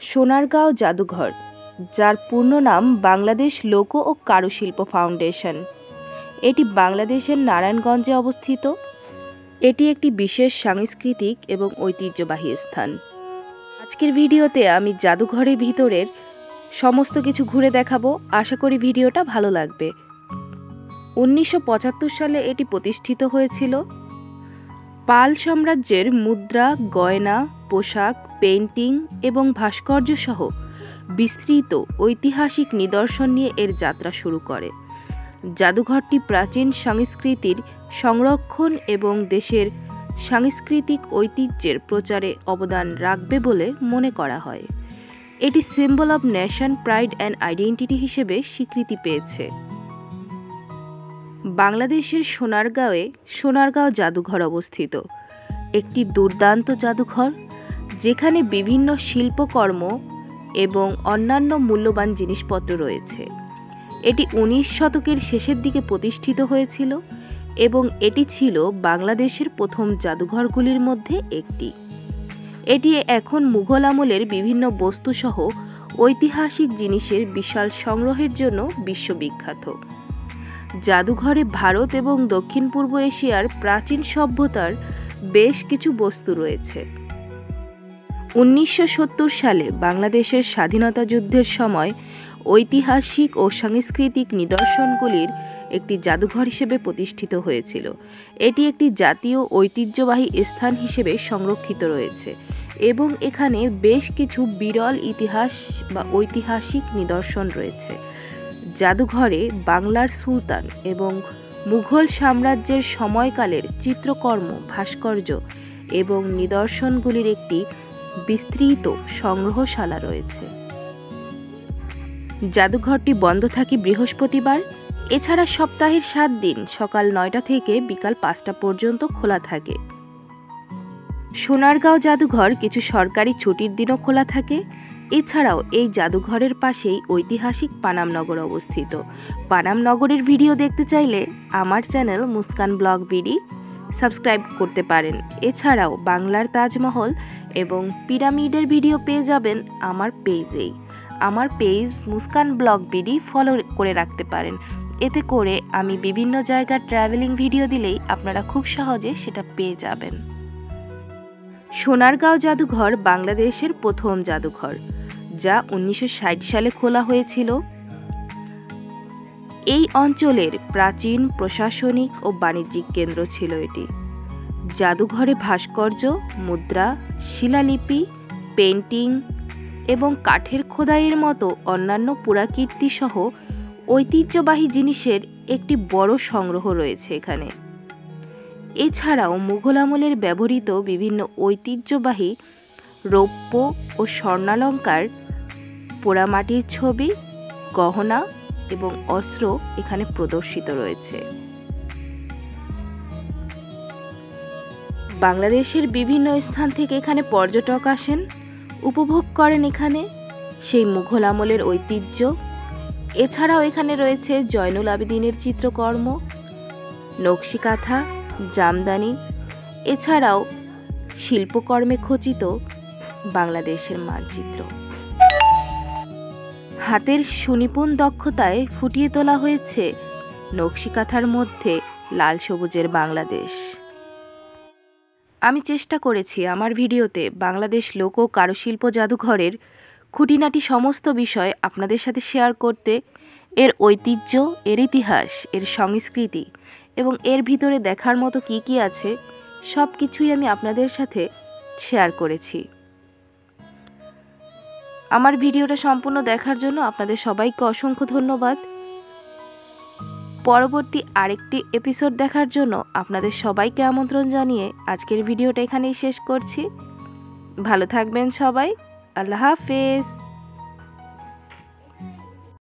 সোনারগাঁও জাদুঘর, যার পূর্ণ নাম বাংলাদেশ লোক ও কারুশিল্প ফাউন্ডেশন। এটি বাংলাদেশের নারায়ণগঞ্জে অবস্থিত। এটি একটি বিশেষ সাংস্কৃতিক এবং ঐতিহ্যবাহী স্থান। আজকের ভিডিওতে আমি জাদুঘরের ভিতরের সমস্ত কিছু ঘুরে দেখাবো। আশা করি ভিডিওটা ভালো লাগবে। উনিশশো পঁচাত্তর সালে এটি প্রতিষ্ঠিত হয়েছিল। পাল সাম্রাজ্যের মুদ্রা, গয়না, পোশাক পেন্টিং এবং ভাস্কর্য সহ বিস্তৃত ঐতিহাসিক নিদর্শন নিয়ে এর যাত্রা শুরু করে। জাদুঘরটি প্রাচীন সংস্কৃতির সংরক্ষণ এবং দেশের সাংস্কৃতিক ঐতিহ্যের প্রচারে অবদান রাখবে বলে মনে করা হয়। এটি symbol of nation pride and identity হিসেবে স্বীকৃতি পেয়েছে। বাংলাদেশের সোনারগাঁওয়ে সোনারগাঁও জাদুঘর অবস্থিত। একটি দুর্দান্ত জাদুঘর যেখানে বিভিন্ন শিল্পকর্ম এবং অন্যান্য মূল্যবান জিনিসপত্র রয়েছে। এটি উনিশ শতকের শেষের দিকে প্রতিষ্ঠিত হয়েছিল এবং এটি ছিল বাংলাদেশের প্রথম জাদুঘরগুলির মধ্যে একটি। এটি এখন মুঘল আমলের বিভিন্ন বস্তুসহ ঐতিহাসিক জিনিসের বিশাল সংগ্রহের জন্য বিশ্ববিখ্যাত। জাদুঘরে ভারত এবং দক্ষিণ পূর্ব এশিয়ার প্রাচীন সভ্যতার বেশ কিছু বস্তু রয়েছে। উনিশশো সত্তর সালে বাংলাদেশের স্বাধীনতা যুদ্ধের সময় ঐতিহাসিক ও সাংস্কৃতিক নিদর্শনগুলির একটি জাদুঘর হিসেবে প্রতিষ্ঠিত হয়েছিল। এটি একটি জাতীয় ঐতিহ্যবাহী স্থান হিসেবে সংরক্ষিত রয়েছে এবং এখানে বেশ কিছু বিরল ইতিহাস বা ঐতিহাসিক নিদর্শন রয়েছে। জাদুঘরে বাংলার সুলতান এবং মুঘল সাম্রাজ্যের সময়কালের চিত্রকর্ম, ভাস্কর্য এবং নিদর্শনগুলির একটি বিস্তৃত সংগ্রহশালা রয়েছে। জাদুঘরটি বন্ধ থাকে বৃহস্পতিবার। এছাড়া সপ্তাহের সাত দিন, সকাল নয়টা থেকে বিকাল পাঁচটা পর্যন্ত খোলা থাকে। সোনারগাঁও জাদুঘর কিছু সরকারি ছুটির দিনও খোলা থাকে। এছাড়াও এই জাদুঘরের পাশেই ঐতিহাসিক পানামনগর অবস্থিত। পানামনগরের ভিডিও দেখতে চাইলে আমার channel Muskan blog BD subscribe করতে পারেন। এছাড়াও বাংলার তাজমহল এবং পিরামিডের ভিডিও পেয়ে যাবেন আমার পেজেই। আমার page Muskan blog BD follow করে রাখতে পারেন। এতে করে আমি বিভিন্ন জায়গার ট্রাভেলিং ভিডিও দিলেই আপনারা খুব সহজে সেটা পেয়ে যাবেন। সোনারগাঁও জাদুঘর বাংলাদেশের প্রথম জাদুঘর, যা উনিশশো ষাট সালে খোলা হয়েছিল। এই অঞ্চলের প্রাচীন প্রশাসনিক ও বাণিজ্যিক কেন্দ্র ছিল এটি। জাদুঘরে ভাস্কর্য, মুদ্রা, শিলালিপি পেন্টিং এবং কাঠের খোদাইয়ের মতো অন্যান্য পুরাকীর্তি সহ ঐতিহ্যবাহী জিনিসের একটি বড় সংগ্রহ রয়েছে এখানে। এছাড়াও মুঘল আমলের ব্যবহৃত বিভিন্ন ঐতিহ্যবাহী রৌপ্য ও স্বর্ণালঙ্কার, পোড়ামাটির ছবি, গহনা এবং অস্ত্র এখানে প্রদর্শিত রয়েছে। বাংলাদেশের বিভিন্ন স্থান থেকে এখানে পর্যটক আসেন, উপভোগ করেন এখানে। সেই মুঘল আমলের ঐতিহ্য। এছাড়াও এখানে রয়েছে জয়নুল আবেদিনের চিত্রকর্ম, নকশিকাঁথা, জামদানি। এছাড়াও শিল্পকর্মে খচিত বাংলাদেশের মানচিত্র। হাতের সুনিপুণ দক্ষতায় ফুটিয়ে তোলা হয়েছে নকশিকাথার মধ্যে লাল সবুজের বাংলাদেশ। আমি চেষ্টা করেছি আমার ভিডিওতে বাংলাদেশ লোক ও কারুশিল্প জাদুঘরের খুঁটিনাটি সমস্ত বিষয় আপনাদের সাথে শেয়ার করতে, এর ঐতিহ্য, এর ইতিহাস, এর সংস্কৃতি এবং এর ভিতরে দেখার মতো কি কি আছে সব কিছুই আমি আপনাদের সাথে শেয়ার করেছি। আমার ভিডিওটা সম্পূর্ণ দেখার জন্য আপনাদের সবাইকে অসংখ্য ধন্যবাদ। পরবর্তী আরেকটি এপিসোড দেখার জন্য আপনাদের সবাইকে আমন্ত্রণ জানিয়ে আজকের ভিডিওটা এখানেই শেষ করছি। ভালো থাকবেন সবাই। আল্লাহ হাফেজ।